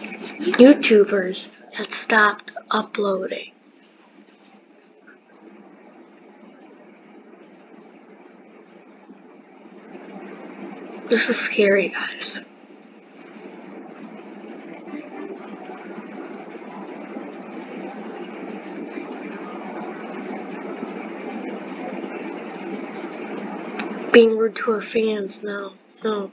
YouTubers that stopped uploading. This is scary, guys. Being rude to our fans, no, no.